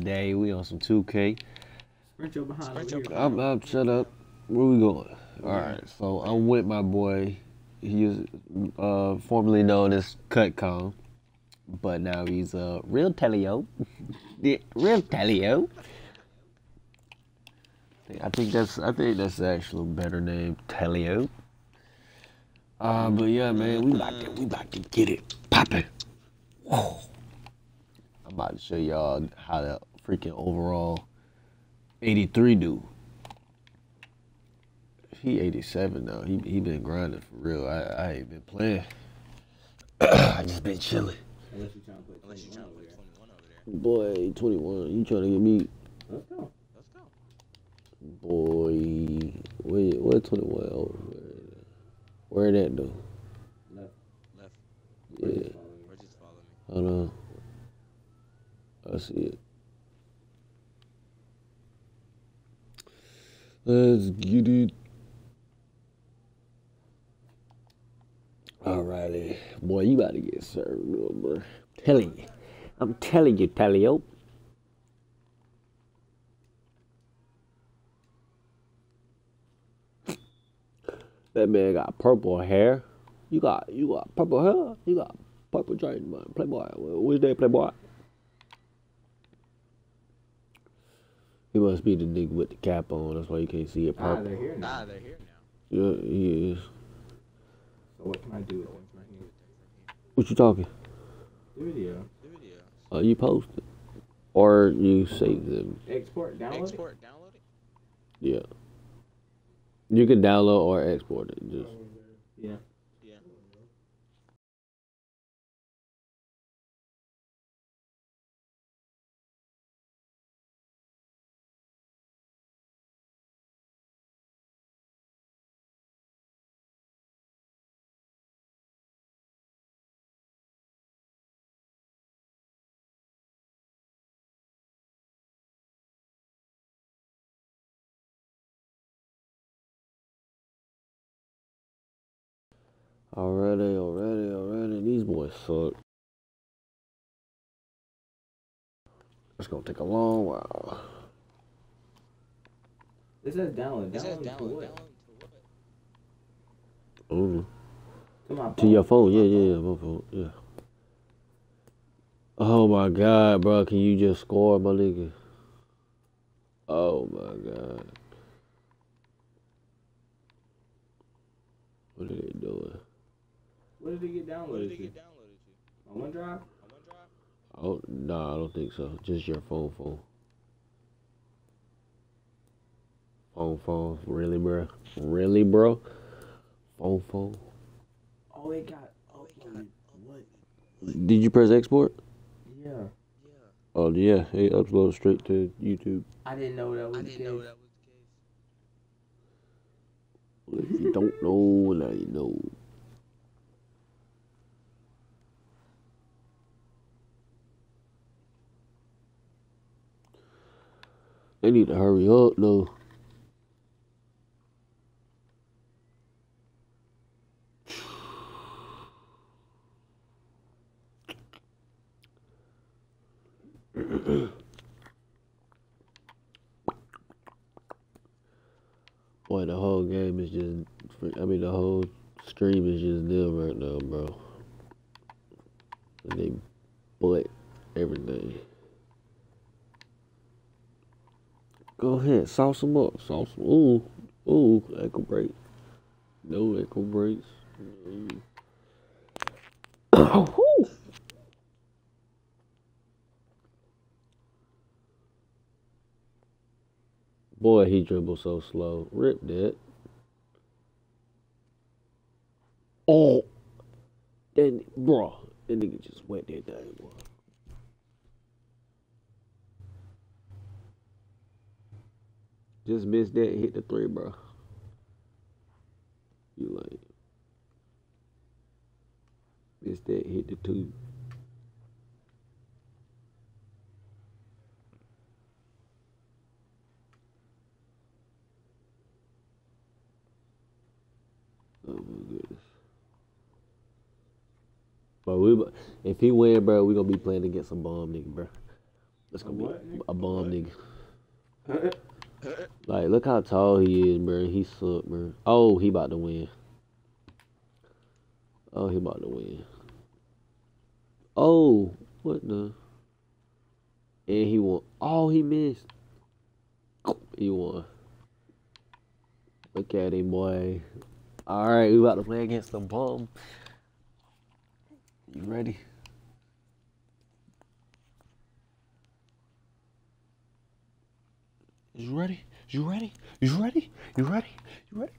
Day, we on some 2K. Sprint your behind. Sprint over your here. I'm, I'm shut up. Where we going? All right, so I'm with my boy. He is uh, formerly known as Cutcom, but now he's uh, Real Telio. Yeah, Real Telio. I think that's I think that's actually a better name, Telio. Uh, but yeah, man, we about to we about to get it popping. Whoa. I'm about to show y'all how the freaking overall 83 do. He 87 though. He he been grinding for real. I I ain't been playing. I just been chilling. Unless you trying to put Unless you trying to over 21 over there. Boy, 21. You trying to get me? Let's go. Let's go. Boy, where where 21? Oh, where, where that though? Left. Left. Yeah, Just follow me. Just follow me. hold on. I see it. Let's get it. Alrighty. Boy, you about to get served, bro. Telling you. I'm telling you, Talio. That man got purple hair. You got you got purple hair. You got purple joint, man. Playboy. Which day, Playboy? He must be the nigga with the cap on. That's why you can't see it Ah, purple. they're here now. Nah, they're here now. Yeah, he is. So what can I do with them from here? What you talking? The video. The video. Oh, you posted, or you saved them? Export, download Export, download it. Yeah. You can download or export it. Just? Yeah. Already, already, already. These boys suck. It's gonna take a long while. This says download. It says Download to download. what? Download to what? Ooh. To my phone. To your phone, yeah, yeah, yeah, my phone, yeah. Oh my god, bro, can you just score, my nigga? Oh my god. What are they doing? What did it get What did downloaded it to? get downloaded to? On OneDrive? On OneDrive? Oh, nah, I don't think so. Just your phone, phone. Phone, phone. Really, bro? Really, bro? Phone, phone. Oh, it got. Oh, it got. What? Did you press export? Yeah. Yeah. Oh, yeah. It uploads straight to YouTube. I didn't know that was I the didn't know case. that was the case. If you don't know, now you know. They need to hurry up, though. Boy, the whole game is just. I mean, the whole stream is just them right now, bro. And they bullet everything. Go ahead, sauce them up. Sauce them. Ooh, ooh, ankle break. No ankle breaks. Whew. Boy, he dribbles so slow. Rip that. Oh, then, bro, that nigga just wet that thing, boy. Just missed that, hit the three, bro. You like missed that, hit the two. Oh my goodness. But we, if he win, bro, we gonna be playing against some bomb nigga, bro. That's gonna be what, a bum nigga. Like, look how tall he is, bro. He suck, bro. Oh, he about to win. Oh, he about to win. Oh, what the? And he won. Oh, he missed. He won. Look at him, boy. All right, we about to play against the bum. You ready? You ready? You ready? You ready? You ready? You ready?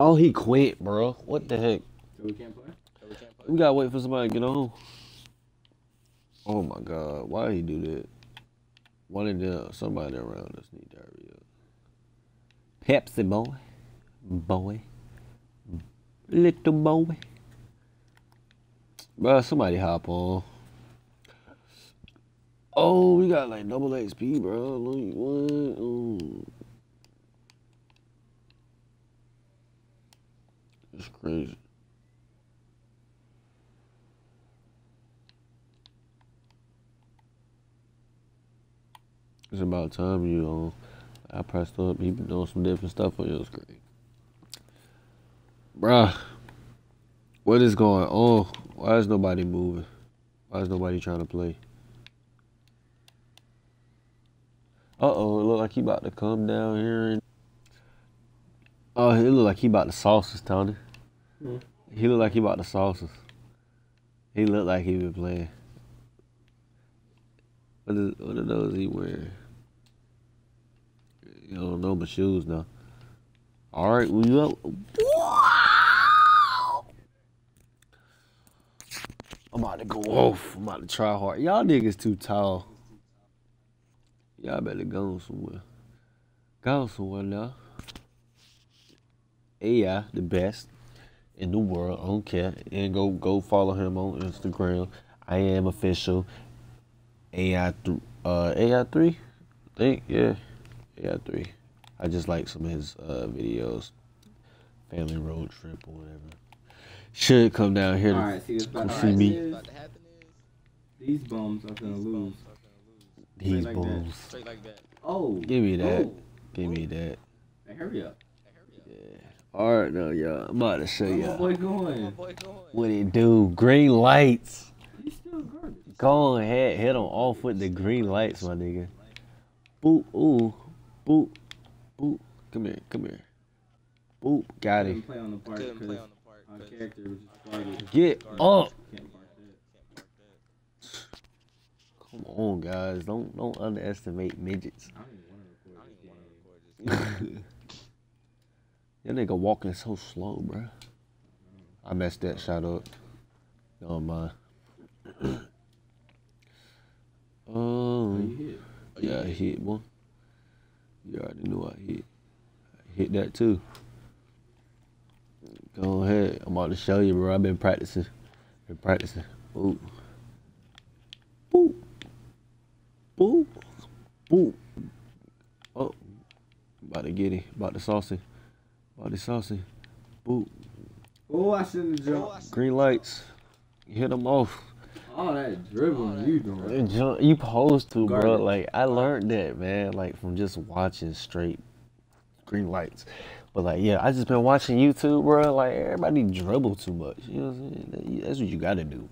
Oh, he quit, bro. What the heck? So we can't play? So we can't play. We gotta wait for somebody to get on. Oh my god, why did he do that? One of them, somebody around us need to hurry up. Pepsi boy, boy, little boy. Bro, somebody hop on. Oh, we got like double XP, bro. Look, what? Oh. It's crazy. It's about time you know. I pressed up. He been doing some different stuff on your screen. Bruh. What is going on? Why is nobody moving? Why is nobody trying to play? Uh oh, it look like he about to come down here and Oh, it look like he about to sauces, Tony. Hmm. He look like he about to sauces. He look like he been playing. What is what are those he wearing? You don't know my shoes now. All right, we up. I'm about to go off. I'm about to try hard. Y'all niggas too tall. Y'all better go somewhere. Go somewhere now. AI, the best in the world. I don't care. And go go follow him on Instagram. I am official. AI th- uh AI three, I think yeah, AI three. I just like some of his uh videos, family road trip or whatever. Should come down here to Alright, see what's see happen me. is About to happen is these bums are gonna lose. these like that. like. Oh. Give me that. Oh. Give me that. Hey, hurry up. Hey. All right, now y'all. I'm about to show y'all boy Where going? what it do. Green lights. He's still garbage. Go ahead, hit them off with the green lights, my nigga. Boop, ooh, boop, boop. Come here, come here. Boop, got Couldn't it. play on the part Couldn't play because on the park. our 'cause character was just garbage. Get up. Can't park that. can't park that. Come on, guys. Don't don't underestimate midgets. I don't even want to record don't even want to this record. That nigga walking so slow, bro. I messed that shot up. Never mind. game. Oh, um, you hit. yeah, I hit one. You already knew I hit. I hit that too. Go ahead. I'm about to show you, bro. I've been practicing. Been practicing. Ooh. Boop. Boop. Boop. Oh. About to get it. About to saucy. About to saucy. Boop. Oh, I shouldn't have Oh, jumped. Green lights. Hit them off. All that dribbling you doing. Jump- You supposed to, bro. Like I learned that, man. Like from just watching straight green lights. But like, yeah, I just been watching YouTube, bro. Like everybody dribble too much. You know what I'm saying? That's what you gotta do.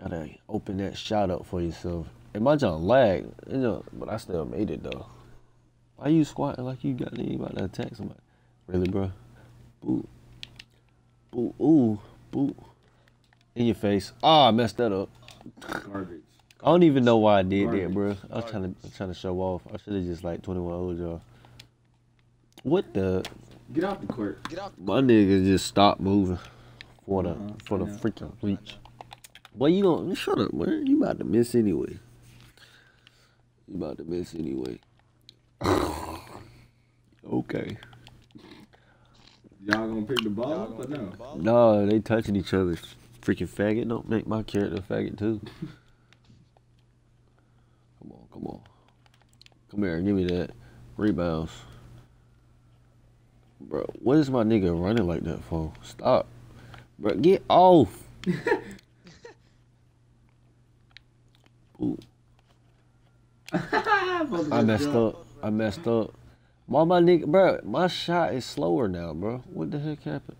Gotta open that shot up for yourself. And my jump lag, you know, but I still made it though. Why you squatting like you got anybody to attack somebody? Really, bro? Boop. Boop. Ooh. Boop. In your face. Oh, I messed that up. Garbage. I don't even know why I did that, bro. I was trying to I was trying to show off. I should have just like 21 old y'all. What the? Get off the court. Get out. My nigga just stopped moving for the Uh-huh, for the I know. freaking bleach. Boy, you gonna shut up, man. You about to miss anyway. You about to miss anyway. okay. Y'all gonna pick the ball up or no? the? No, they touching each other. Freaking faggot. Don't make my character a faggot too. come on, come on. Come here, give me that. Rebounds. Bro, what is my nigga running like that for? Stop. Bro, get off. Ooh, I messed up. I messed up. Why my nigga, bro? My shot is slower now, bro. What the heck happened?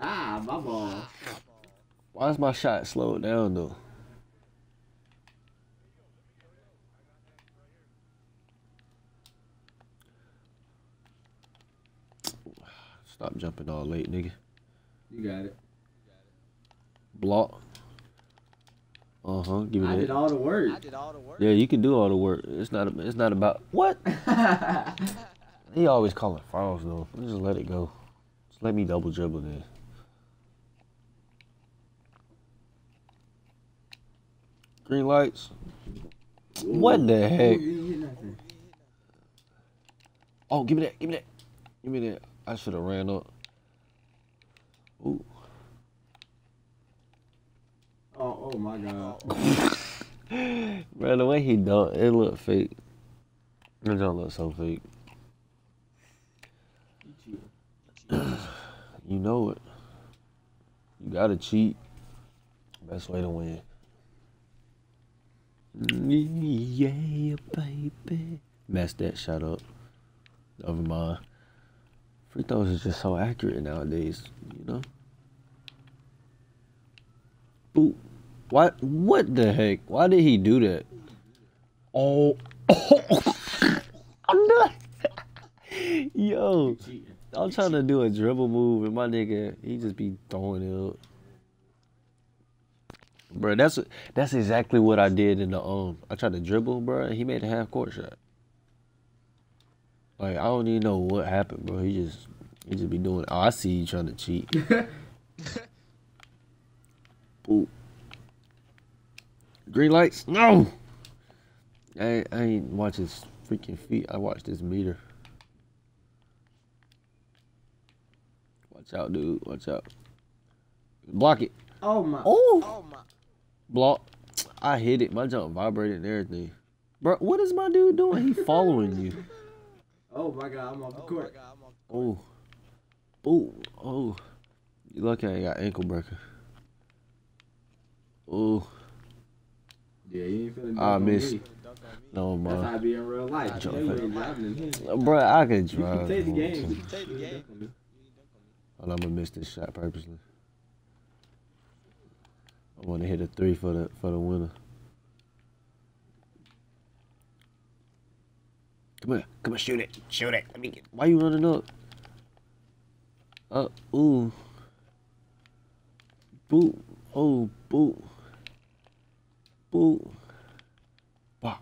Ah, my ball. Why is my shot slowed down though? Stop jumping all late, nigga. You got it. Block. Uh huh. Give I me did all the work. I did all the work. Yeah, you can do all the work. It's not. It's not about what. He always calling fouls though. Just let it go. Just let me double dribble then. Green lights. What the heck? Ooh, you hit. Oh, give me that. Give me that. Give me that. I should have ran up. Ooh. Oh, oh my god. Bro, the way he dunked, it looked fake. It don't look so fake. You know it. You gotta cheat. Best way to win. Mm, yeah, baby. Messed that shot up. Never mind. Free throws is just so accurate nowadays, you know? Boop. What? What the heck? Why did he do that? Oh. I'm not. Yo. I'm trying to do a dribble move, and my nigga, he just be throwing it up. Bro, that's that's exactly what I did in the um. I tried to dribble, bro, and he made a half court shot. Like I don't even know what happened, bro. He just he just be doing. Oh, I see you trying to cheat. Boop. Green lights, no. I I ain't watch his freaking feet. I watched his meter. Watch out, dude. Watch out. Block it. Oh my. Oh, Oh my. block. I hit it. My jump vibrated and everything. Bro, what is my dude doing? He following you. Oh my god, I'm off the Oh court. god, I'm on. Oh. Oh. Oh. You lucky I ain't got ankle breaker. Oh. Yeah, you ain't feeling I dunk miss- me. Dunk on. No, That's how man. I be in real life. Jump You know you fake. ain't driving in here. Bro, I could You drive. can take the game. You can take the game. dunk on me. Hold on, I'm gonna miss this shot purposely. I want to hit a three for the for the winner. Come here, come on, shoot it, shoot it. Let me get. Why you running up? Uh, ooh. Boo, oh, boo, boo, bah,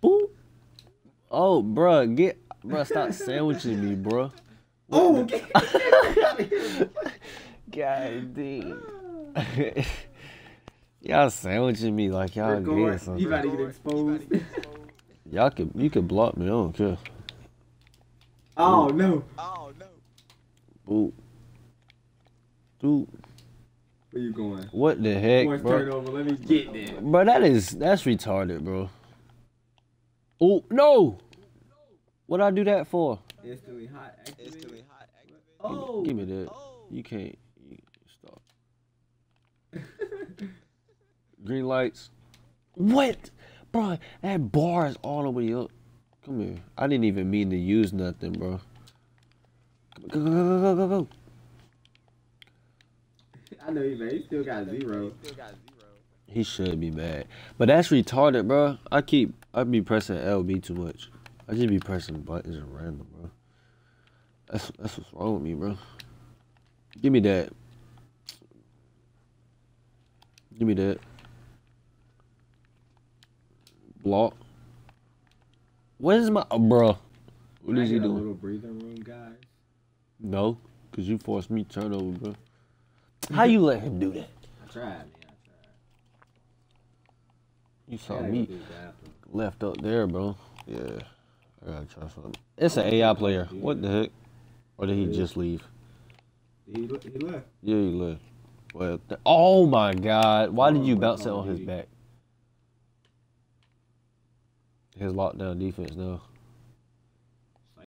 boo. Oh, bruh, get, bruh, stop sandwiching me, bruh. Oh, okay. God damn. y'all sandwiching me like y'all Good getting guard. You something. about to get exposed. Y'all could you could block me, I don't care. oh no. Oh no. Ooh. Dude, Where you going? what the heck, Force bro? turnover. Let me get there. Bro, that is that's retarded, bro. Oh no! What I do that for? Instantly hot. Activated. Instantly hot. Activated. Oh. Give me that. Oh. You can't. You, stop. Green lights. What? Bro, that bar is all the way up. Come here. I didn't even mean to use nothing, bro. Go, go, go, go, go, go, go. I know you, man. He still got zero. Still got zero. He should be mad. But that's retarded, bro. I keep, I be pressing LB too much. I just be pressing buttons at random, bro. That's, that's what's wrong with me, bro. Give me that. Give me that. Block. What is my, bro? What is he doing? little breathing room, guys. No, cause you forced me to turn over, bro. How you let him do that? I tried, man. I tried. You saw me go to the bathroom. left up there, bro. Yeah, I gotta try something. It's an AI player. What the heck? Or did he just leave? He, he left. Yeah, he left. Well, oh my God! Why did you bounce it on his back? His lockdown defense now.